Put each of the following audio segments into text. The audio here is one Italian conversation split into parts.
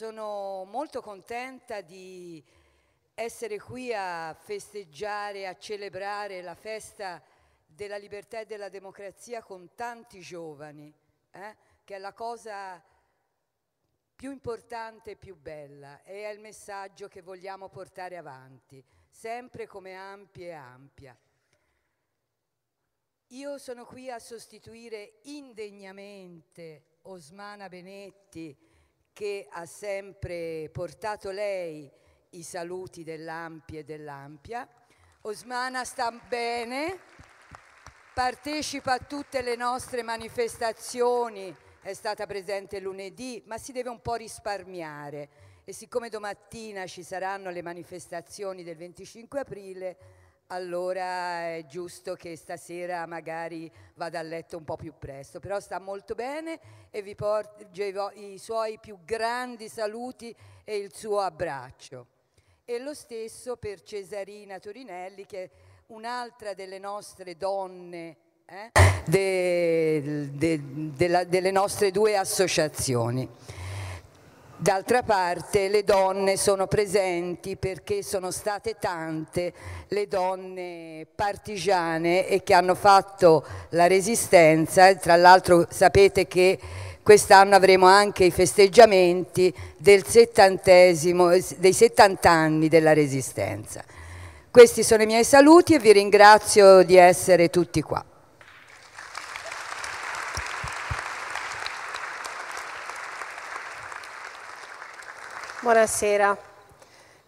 Sono molto contenta di essere qui a festeggiare, a celebrare la festa della libertà e della democrazia con tanti giovani, eh? che è la cosa più importante e più bella e è il messaggio che vogliamo portare avanti, sempre come ampia e ampia. Io sono qui a sostituire indegnamente Osmana Benetti, che ha sempre portato lei i saluti dell'Ampi e dell'Ampia. Osmana sta bene, partecipa a tutte le nostre manifestazioni, è stata presente lunedì, ma si deve un po' risparmiare e siccome domattina ci saranno le manifestazioni del 25 aprile, allora è giusto che stasera magari vada a letto un po' più presto, però sta molto bene e vi porge i suoi più grandi saluti e il suo abbraccio. E lo stesso per Cesarina Torinelli che è un'altra delle nostre donne, eh, de, de, de, delle nostre due associazioni. D'altra parte le donne sono presenti perché sono state tante le donne partigiane e che hanno fatto la resistenza, tra l'altro sapete che quest'anno avremo anche i festeggiamenti dei 70 anni della resistenza. Questi sono i miei saluti e vi ringrazio di essere tutti qua. Buonasera.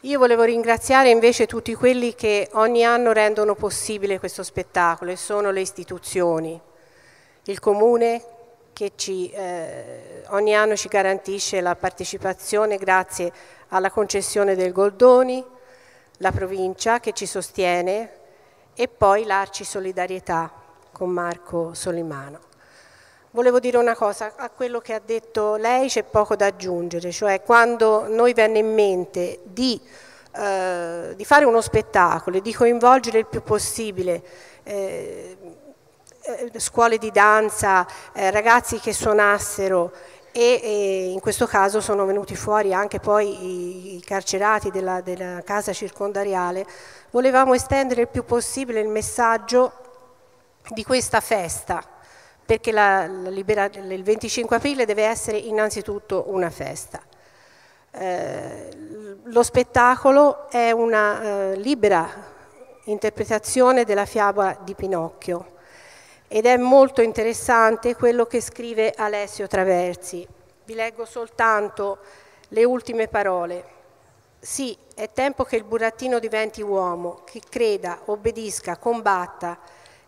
Io volevo ringraziare invece tutti quelli che ogni anno rendono possibile questo spettacolo e sono le istituzioni, il Comune che ci, eh, ogni anno ci garantisce la partecipazione grazie alla concessione del Goldoni, la provincia che ci sostiene e poi l'Arci Solidarietà con Marco Solimano. Volevo dire una cosa, a quello che ha detto lei c'è poco da aggiungere, cioè quando noi venne in mente di, eh, di fare uno spettacolo e di coinvolgere il più possibile eh, eh scuole di danza, eh, ragazzi che suonassero e, e, in questo caso sono venuti fuori anche poi i, i carcerati della, della casa circondariale, volevamo estendere il più possibile il messaggio di questa festa perché la, la libera, il 25 aprile deve essere innanzitutto una festa. Eh, lo spettacolo è una eh, libera interpretazione della fiaba di Pinocchio ed è molto interessante quello che scrive Alessio Traversi. Vi leggo soltanto le ultime parole. Sì, è tempo che il burattino diventi uomo, che creda, obbedisca, combatta,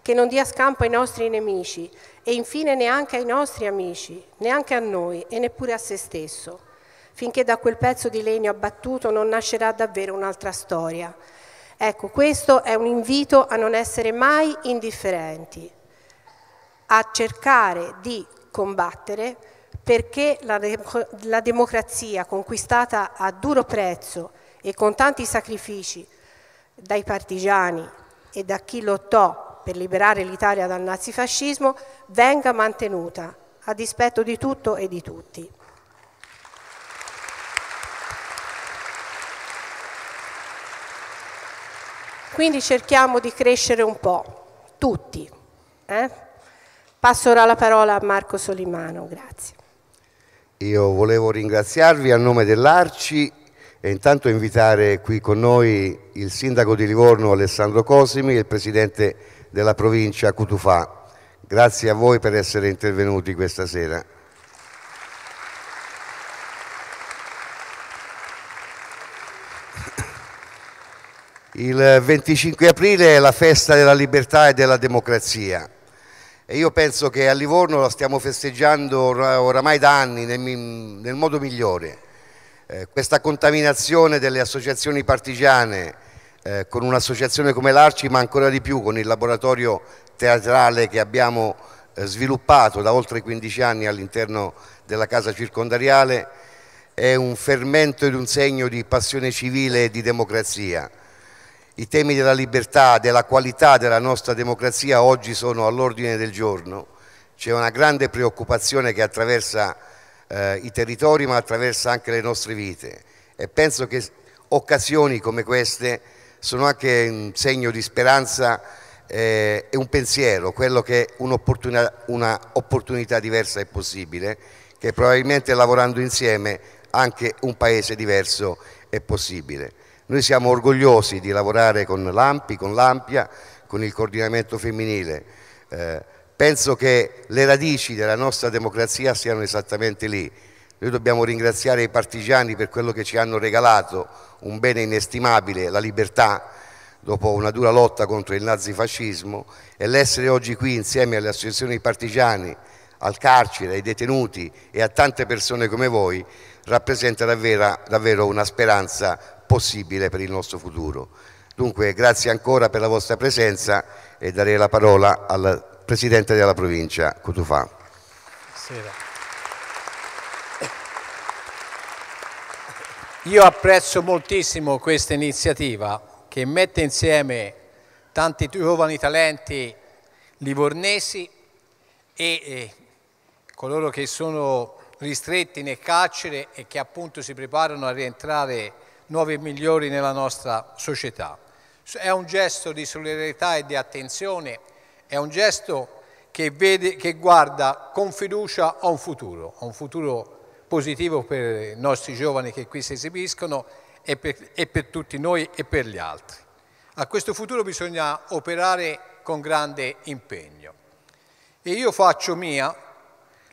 che non dia scampo ai nostri nemici e infine neanche ai nostri amici, neanche a noi e neppure a se stesso, finché da quel pezzo di legno abbattuto non nascerà davvero un'altra storia. Ecco, questo è un invito a non essere mai indifferenti, a cercare di combattere perché la, la democrazia conquistata a duro prezzo e con tanti sacrifici dai partigiani e da chi lottò per liberare l'Italia dal nazifascismo venga mantenuta a dispetto di tutto e di tutti. Quindi cerchiamo di crescere un po', tutti. Eh? Passo ora la parola a Marco Solimano, grazie. Io volevo ringraziarvi a nome dell'Arci e intanto invitare qui con noi il sindaco di Livorno Alessandro Cosimi e il presidente della provincia Cutufà. Grazie a voi per essere intervenuti questa sera. Il 25 aprile è la festa della libertà e della democrazia e io penso che a Livorno la stiamo festeggiando oramai da anni nel, nel modo migliore. Eh, questa contaminazione delle associazioni partigiane eh, con un'associazione come l'Arci ma ancora di più con il laboratorio teatrale che abbiamo eh, sviluppato da oltre 15 anni all'interno della casa circondariale è un fermento ed un segno di passione civile e di democrazia. I temi della libertà, della qualità della nostra democrazia oggi sono all'ordine del giorno. C'è una grande preoccupazione che attraversa eh, i territori ma attraversa anche le nostre vite e penso che occasioni come queste sono anche un segno di speranza eh, e un pensiero, quello che un'opportunità, diversa è possibile, che probabilmente lavorando insieme anche un paese diverso è possibile. Noi siamo orgogliosi di lavorare con l'AMPI, con l'AMPIA, con il coordinamento femminile. Eh, penso che le radici della nostra democrazia siano esattamente lì. Noi dobbiamo ringraziare i partigiani per quello che ci hanno regalato, un bene inestimabile, la libertà, dopo una dura lotta contro il nazifascismo e l'essere oggi qui insieme alle associazioni partigiani, al carcere, ai detenuti e a tante persone come voi rappresenta davvero, davvero una speranza possibile per il nostro futuro. Dunque grazie ancora per la vostra presenza e darei la parola al Presidente della provincia, Cutufà. Io apprezzo moltissimo questa iniziativa che mette insieme tanti giovani talenti livornesi e, e coloro che sono ristretti nel carcere e che appunto si preparano a rientrare nuovi e migliori nella nostra società. È un gesto di solidarietà e di attenzione, è un gesto che, vede, che guarda con fiducia a un futuro, a un futuro positivo per i nostri giovani che qui si esibiscono e per, e per tutti noi e per gli altri. A questo futuro bisogna operare con grande impegno. E io faccio mia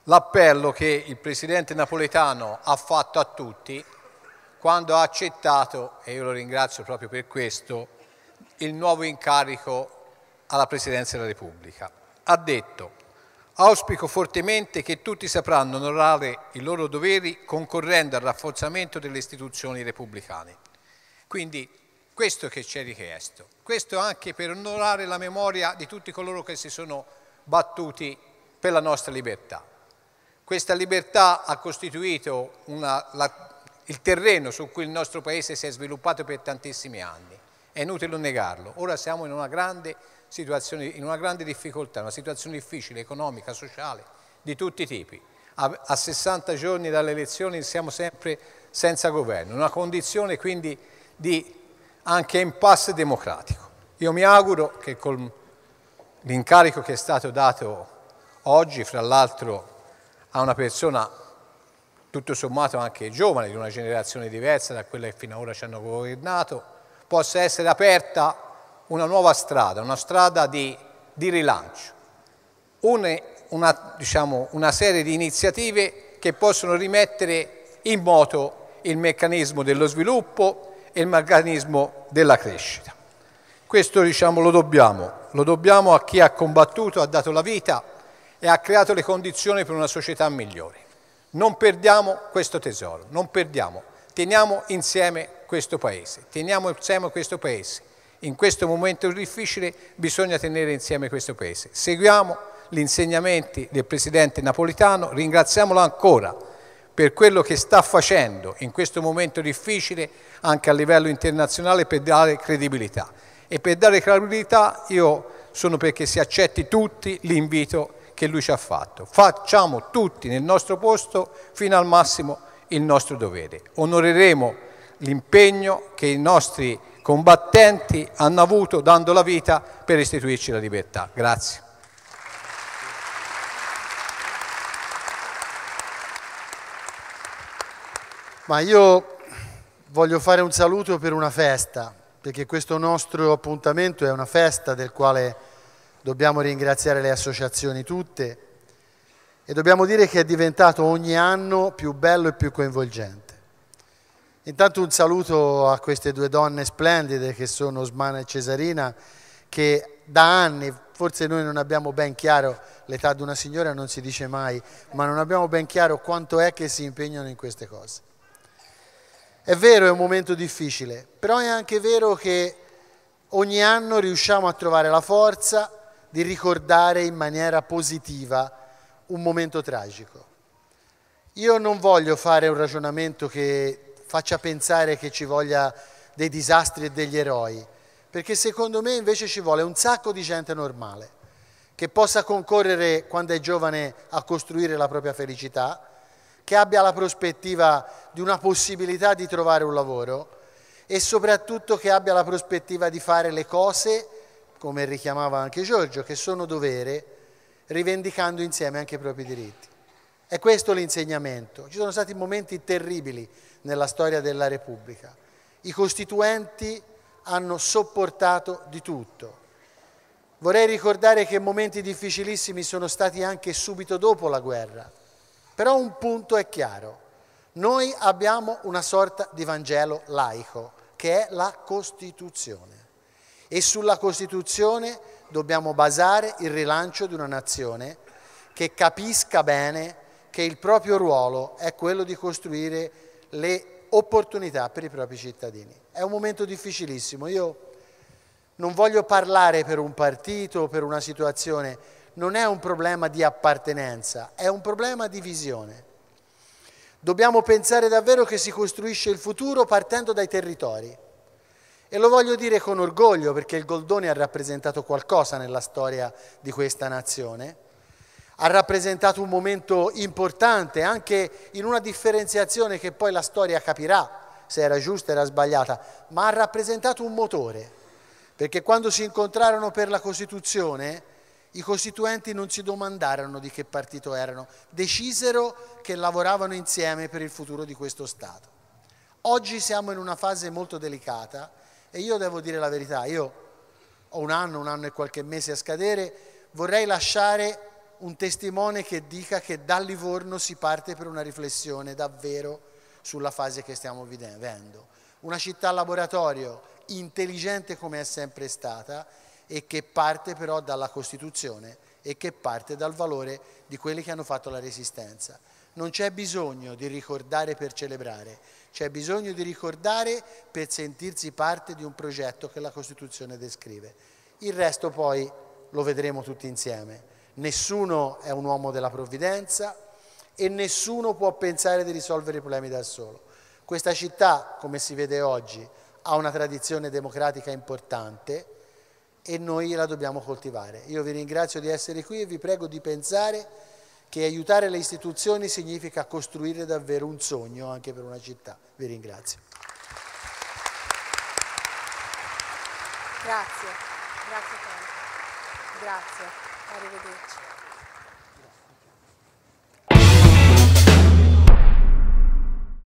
l'appello che il Presidente Napoletano ha fatto a tutti quando ha accettato, e io lo ringrazio proprio per questo, il nuovo incarico alla Presidenza della Repubblica. Ha detto, auspico fortemente che tutti sapranno onorare i loro doveri concorrendo al rafforzamento delle istituzioni repubblicane. Quindi questo che ci è richiesto, questo anche per onorare la memoria di tutti coloro che si sono battuti per la nostra libertà. Questa libertà ha costituito una, la, il terreno su cui il nostro Paese si è sviluppato per tantissimi anni. È inutile negarlo. Ora siamo in una grande situazione, in una grande difficoltà, una situazione difficile, economica, sociale, di tutti i tipi. A, a 60 giorni dalle elezioni siamo sempre senza governo, una condizione quindi di anche impasse democratico. Io mi auguro che con l'incarico che è stato dato oggi, fra l'altro a una persona tutto sommato anche giovane, di una generazione diversa da quella che fino ad ora ci hanno governato, possa essere aperta una nuova strada, una strada di, di rilancio, una, una, diciamo, una serie di iniziative che possono rimettere in moto il meccanismo dello sviluppo e il meccanismo della crescita. Questo diciamo, lo dobbiamo, lo dobbiamo a chi ha combattuto, ha dato la vita e ha creato le condizioni per una società migliore. Non perdiamo questo tesoro, non perdiamo, teniamo insieme questo Paese, teniamo insieme questo Paese. In questo momento difficile bisogna tenere insieme questo Paese. Seguiamo gli insegnamenti del Presidente Napolitano, ringraziamolo ancora per quello che sta facendo in questo momento difficile anche a livello internazionale per dare credibilità. E per dare credibilità io sono perché si accetti tutti l'invito che lui ci ha fatto. Facciamo tutti nel nostro posto fino al massimo il nostro dovere. Onoreremo l'impegno che i nostri combattenti hanno avuto dando la vita per restituirci la libertà. Grazie. Ma io voglio fare un saluto per una festa, perché questo nostro appuntamento è una festa del quale dobbiamo ringraziare le associazioni tutte e dobbiamo dire che è diventato ogni anno più bello e più coinvolgente. Intanto un saluto a queste due donne splendide che sono Osmana e Cesarina, che da anni, forse noi non abbiamo ben chiaro, l'età di una signora non si dice mai, ma non abbiamo ben chiaro quanto è che si impegnano in queste cose. È vero, è un momento difficile, però è anche vero che ogni anno riusciamo a trovare la forza di ricordare in maniera positiva un momento tragico. Io non voglio fare un ragionamento che faccia pensare che ci voglia dei disastri e degli eroi, perché secondo me invece ci vuole un sacco di gente normale, che possa concorrere quando è giovane a costruire la propria felicità, che abbia la prospettiva di una possibilità di trovare un lavoro e soprattutto che abbia la prospettiva di fare le cose, come richiamava anche Giorgio, che sono dovere, rivendicando insieme anche i propri diritti. È questo l'insegnamento. Ci sono stati momenti terribili nella storia della Repubblica. I costituenti hanno sopportato di tutto. Vorrei ricordare che momenti difficilissimi sono stati anche subito dopo la guerra. Però un punto è chiaro. Noi abbiamo una sorta di Vangelo laico, che è la Costituzione. E sulla Costituzione dobbiamo basare il rilancio di una nazione che capisca bene che il proprio ruolo è quello di costruire le opportunità per i propri cittadini. È un momento difficilissimo, io non voglio parlare per un partito per una situazione, non è un problema di appartenenza, è un problema di visione. Dobbiamo pensare davvero che si costruisce il futuro partendo dai territori. E lo voglio dire con orgoglio perché il Goldoni ha rappresentato qualcosa nella storia di questa nazione ha rappresentato un momento importante anche in una differenziazione che poi la storia capirà se era giusta o era sbagliata, ma ha rappresentato un motore, perché quando si incontrarono per la Costituzione i costituenti non si domandarono di che partito erano, decisero che lavoravano insieme per il futuro di questo Stato. Oggi siamo in una fase molto delicata e io devo dire la verità, io ho un anno, un anno e qualche mese a scadere, vorrei lasciare un testimone che dica che da Livorno si parte per una riflessione davvero sulla fase che stiamo vivendo. Una città laboratorio intelligente come è sempre stata e che parte però dalla Costituzione e che parte dal valore di quelli che hanno fatto la resistenza. Non c'è bisogno di ricordare per celebrare, c'è bisogno di ricordare per sentirsi parte di un progetto che la Costituzione descrive. Il resto poi lo vedremo tutti insieme nessuno è un uomo della provvidenza e nessuno può pensare di risolvere i problemi da solo. Questa città, come si vede oggi, ha una tradizione democratica importante e noi la dobbiamo coltivare. Io vi ringrazio di essere qui e vi prego di pensare che aiutare le istituzioni significa costruire davvero un sogno anche per una città. Vi ringrazio. Grazie, grazie tanto. Grazie. Glória.